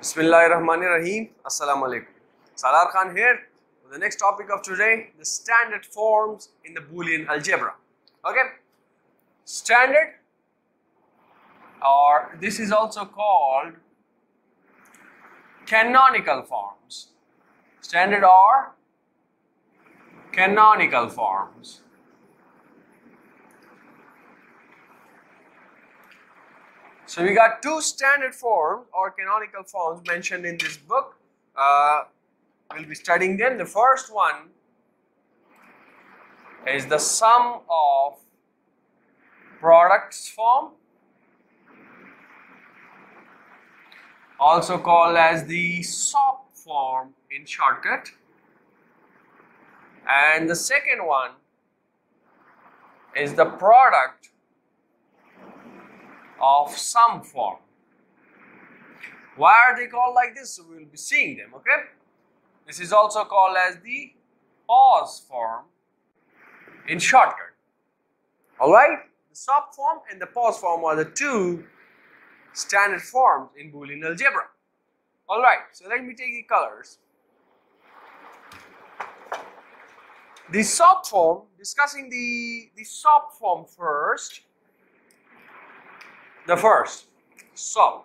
Bismillahirrahmanirrahim. Assalamu alaikum. Salaar Khan here the next topic of today, the standard forms in the Boolean algebra. Okay? Standard or this is also called canonical forms. Standard or canonical forms. So we got two standard forms or canonical forms mentioned in this book. Uh, we'll be studying them. The first one is the sum of products form, also called as the SOP form in shortcut. And the second one is the product of sum form. Why are they called like this? We will be seeing them, okay? This is also called as the POS form in shortcut. Alright? The SOP form and the POS form are the two standard forms in Boolean algebra. Alright, so let me take the colors. The SOP form, discussing the, the SOP form first. The first, So,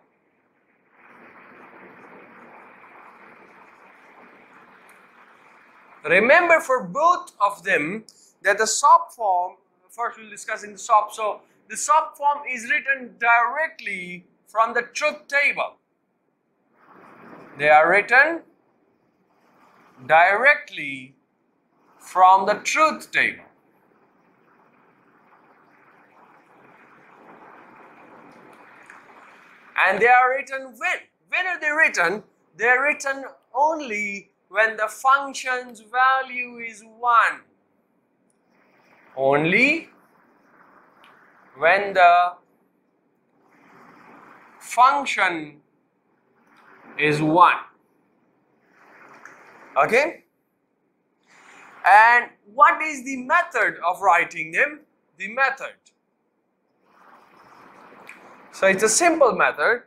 Remember for both of them that the SOP form, first we'll discuss in the SOP. So the SOP form is written directly from the truth table. They are written directly from the truth table. And they are written when? When are they written? They are written only when the function's value is 1. Only when the function is 1. Okay? And what is the method of writing them? The method. So it's a simple method.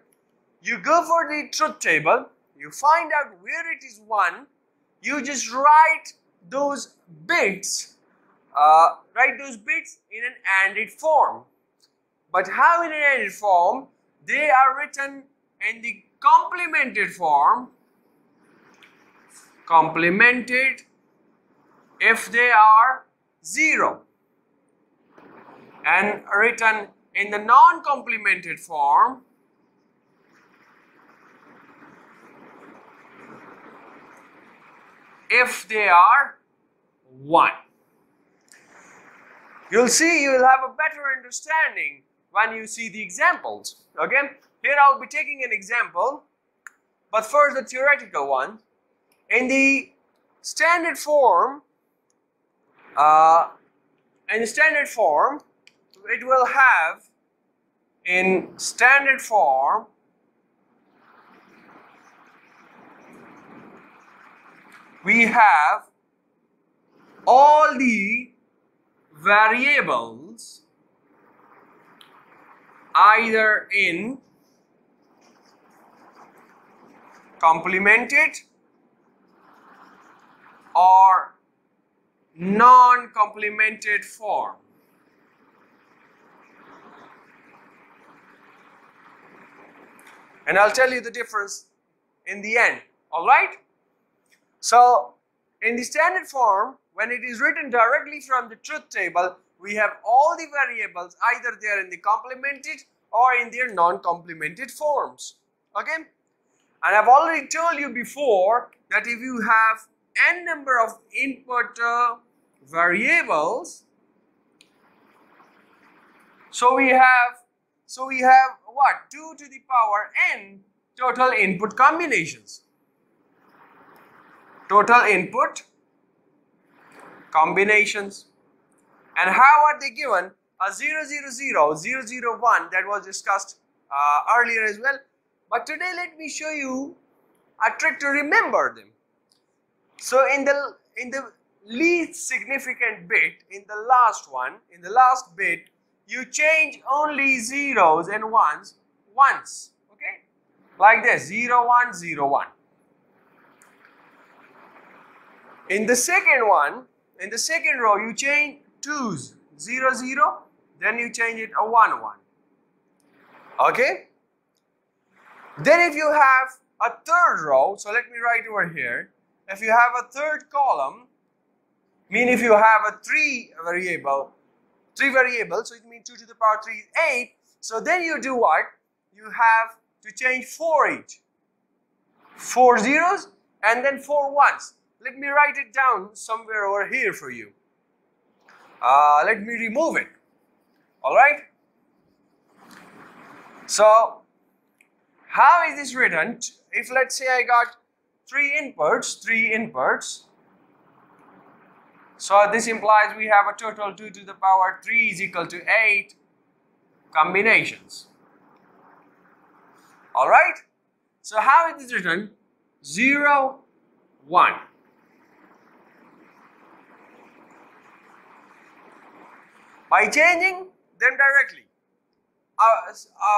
You go for the truth table, you find out where it is 1, you just write those bits, uh, write those bits in an ANDed form. But how in an ANDed form? They are written in the complemented form, complemented if they are 0 and written in the non-complemented form if they are 1. You'll see you will have a better understanding when you see the examples. Okay, here I'll be taking an example, but first the theoretical one. In the standard form, uh, in the standard form, it will have in standard form we have all the variables either in complemented or non-complemented form. And I'll tell you the difference in the end, alright? So, in the standard form, when it is written directly from the truth table, we have all the variables either they are in the complemented or in their non-complemented forms. Okay? And I've already told you before that if you have n number of input uh, variables, so we have so we have what 2 to the power n total input combinations. Total input combinations. And how are they given? A 0, 0, 0, 0, 0, 1 that was discussed uh, earlier as well. But today let me show you a trick to remember them. So in the in the least significant bit, in the last one, in the last bit, you change only zeros and ones once. Okay? like this 0 1 0 1 in the second one in the second row you change twos 0 0 then you change it a 1 1 okay then if you have a third row so let me write over here if you have a third column mean if you have a three variable three variables so it means 2 to the power 3 is 8 so then you do what? You have to change four each. Four zeros and then four ones. Let me write it down somewhere over here for you. Uh, let me remove it. All right? So how is this written? If let's say I got three inputs three inputs so this implies we have a total 2 to the power 3 is equal to 8 combinations. Alright? So how is this written? 0, 1. By changing them directly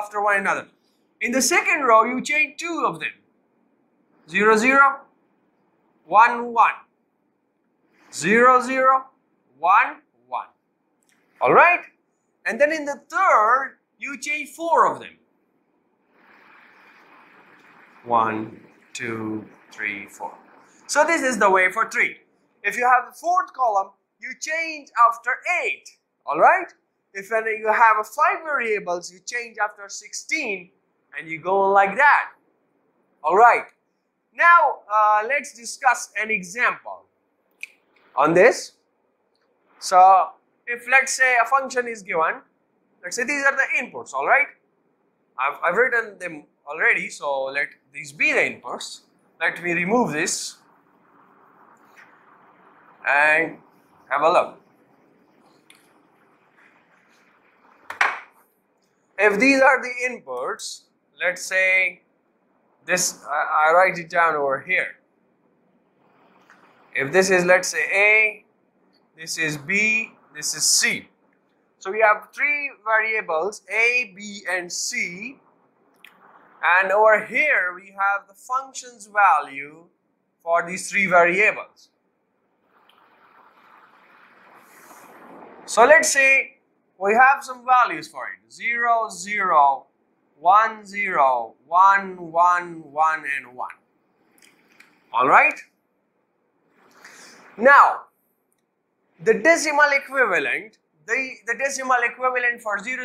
after one another. In the second row, you change two of them. 0, 0, 1, 1. 0, 0, 1, 1. All right? And then in the third, you change four of them. One, two, three, four. So this is the way for three. If you have the fourth column, you change after eight. All right? If you have a five variables, you change after 16 and you go on like that. All right. Now, uh, let's discuss an example on this. So if let's say a function is given, let's say these are the inputs, all right? I've, I've written them already, so let these be the inputs. Let me remove this and have a look. If these are the inputs, let's say this, I, I write it down over here. If this is, let's say, A, this is B, this is C. So we have three variables, A, B, and C. And over here, we have the function's value for these three variables. So let's say we have some values for it. 0, 0, 1, 0, 1, 1, 1, and 1. Alright? Now, the decimal equivalent, the, the decimal equivalent for 000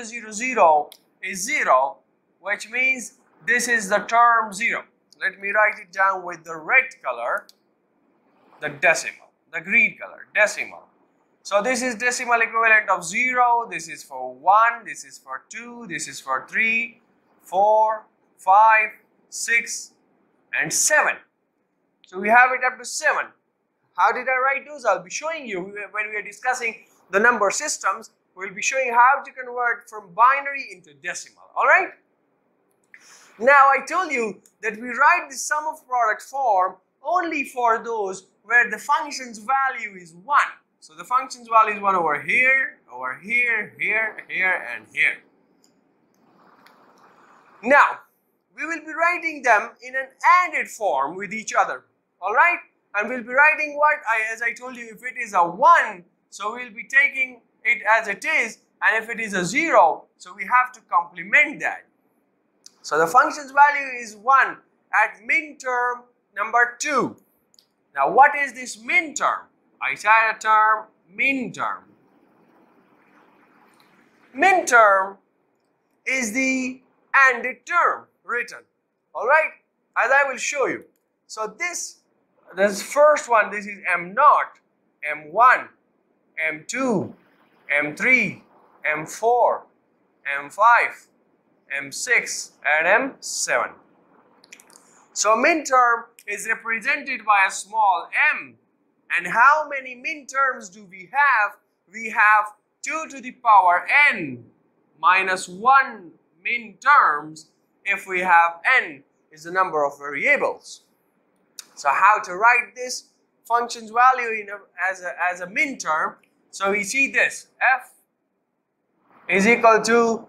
is 0, which means this is the term 0. Let me write it down with the red color, the decimal, the green color, decimal. So this is decimal equivalent of 0, this is for 1, this is for 2, this is for 3, 4, 5, 6, and 7. So we have it up to 7. How did I write those? I'll be showing you when we are discussing the number systems. We'll be showing how to convert from binary into decimal. All right? Now I told you that we write the sum of product form only for those where the function's value is 1. So the function's value is 1 over here, over here, here, here, and here. Now, we will be writing them in an ANDed form with each other. Alright? And we'll be writing what I, as I told you if it is a 1 so we'll be taking it as it is and if it is a 0 so we have to complement that. So the function's value is 1 at min term number 2 now what is this min term? I said a term min term. Min term is the ANDed term written. Alright as I will show you. So this this first one, this is M naught, M1, M2, M3, M4, M5, M6, and M7. So min term is represented by a small m. And how many min terms do we have? We have 2 to the power n minus 1 min terms if we have n is the number of variables. So how to write this function's value in a, as, a, as a min term. So we see this, f is equal to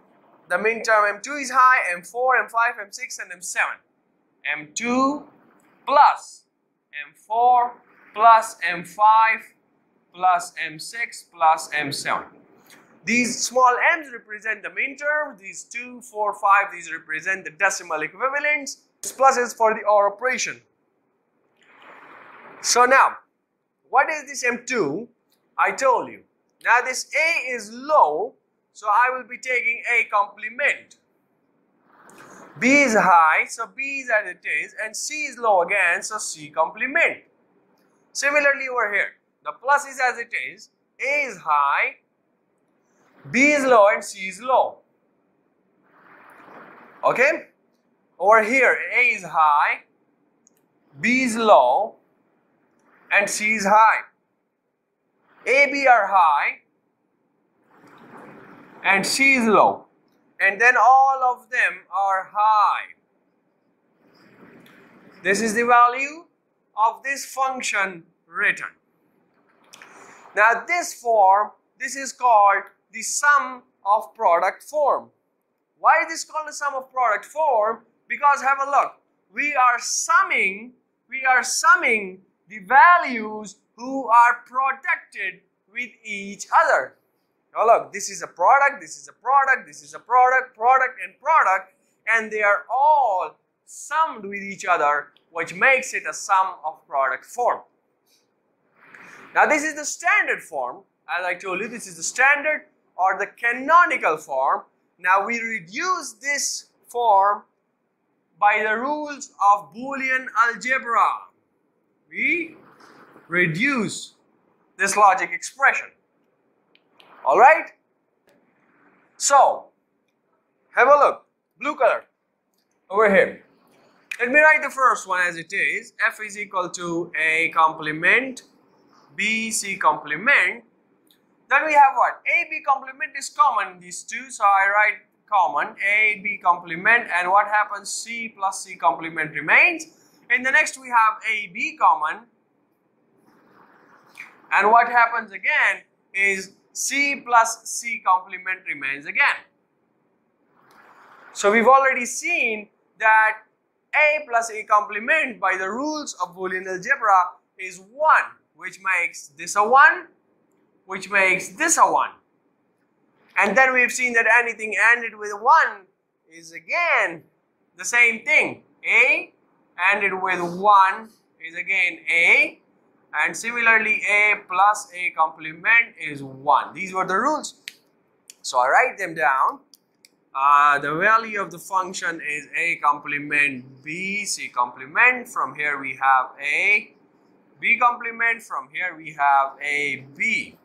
the min term m2 is high, m4, m5, m6, and m7. M2 plus M4 plus M5 plus M6 plus M7. These small m's represent the min term, these 2, 4, 5, these represent the decimal equivalents. This plus is for the OR operation. So now, what is this M2? I told you. Now this A is low, so I will be taking A complement. B is high, so B is as it is, and C is low again, so C complement. Similarly over here, the plus is as it is, A is high, B is low and C is low. Okay? Over here, A is high, B is low, and C is high. A, B are high, and C is low. And then all of them are high. This is the value of this function written. Now this form, this is called the sum of product form. Why is this called the sum of product form? Because have a look, we are summing, we are summing the values who are producted with each other. Now look, this is a product, this is a product, this is a product, product and product and they are all summed with each other which makes it a sum of product form. Now this is the standard form. As I told you, this is the standard or the canonical form. Now we reduce this form by the rules of Boolean algebra. We reduce this logic expression. All right? So, have a look. Blue color over here. Let me write the first one as it is. F is equal to A complement B C complement. Then we have what? A B complement is common these two. So I write common A B complement and what happens? C plus C complement remains. In the next we have A B common and what happens again is C plus C complement remains again. So we've already seen that A plus A complement by the rules of Boolean algebra is 1 which makes this a 1 which makes this a 1. And then we've seen that anything ANDed with 1 is again the same thing. A ANDed with 1 is again A. And similarly a plus a complement is 1 these were the rules. So I write them down. Uh, the value of the function is a complement b c complement. From here we have a. B complement. From here we have a b.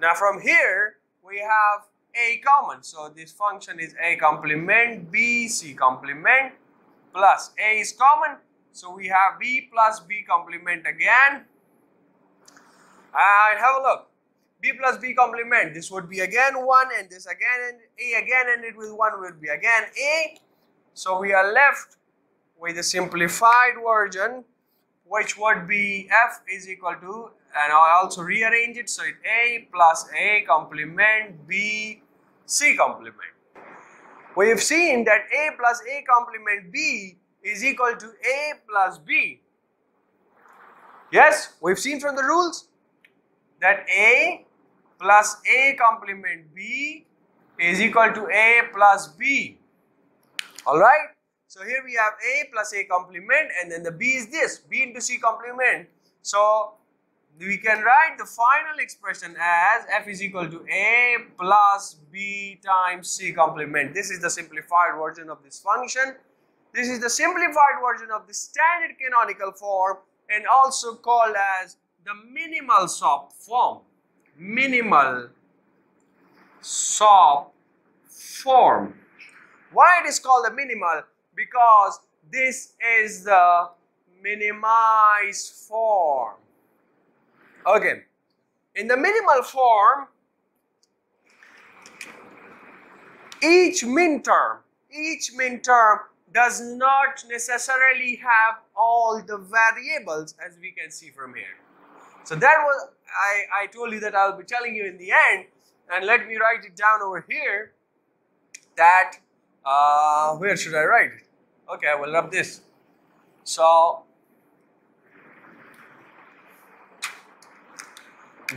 Now from here we have a common. So this function is a complement b c complement plus a is common so we have B plus B complement again. And have a look. B plus B complement. This would be again 1 and this again and A again and ANDed with 1 will be again A. So we are left with a simplified version which would be F is equal to and I also rearrange it so it A plus A complement B C complement. We have seen that A plus A complement B is equal to A plus B. Yes, we've seen from the rules that A plus A complement B is equal to A plus B. Alright, so here we have A plus A complement and then the B is this, B into C complement. So we can write the final expression as F is equal to A plus B times C complement. This is the simplified version of this function. This is the simplified version of the standard canonical form and also called as the minimal SOP form. Minimal SOP form. Why it is called the minimal? Because this is the minimized form. Okay. In the minimal form, each min term, each min term does not necessarily have all the variables as we can see from here. So that was, I, I told you that I'll be telling you in the end and let me write it down over here that, uh, where should I write it? Okay, I will rub this. So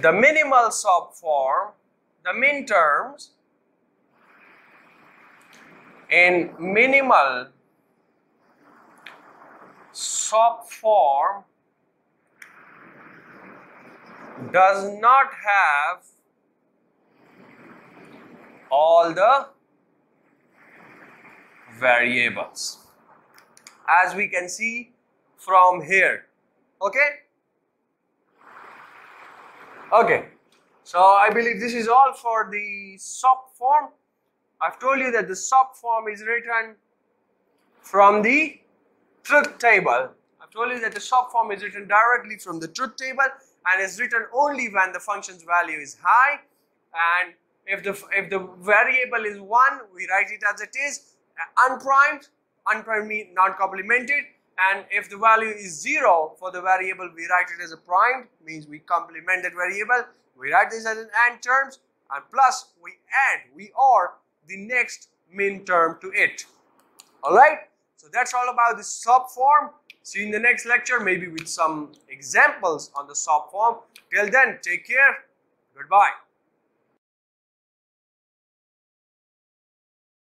the minimal SOP form, the min terms in minimal SOP form does not have all the variables as we can see from here okay okay. So I believe this is all for the SOP form. I've told you that the SOP form is written from the truth table. I've told you that the SOP form is written directly from the truth table and is written only when the function's value is high. And if the if the variable is 1 we write it as it is unprimed. Unprimed means non-complemented and if the value is 0 for the variable we write it as a primed means we complement that variable we write this as an AND terms and plus we add we or the next min term to it alright so that's all about the SOP form See you in the next lecture, maybe with some examples on the SOP form. Till then, take care. Goodbye.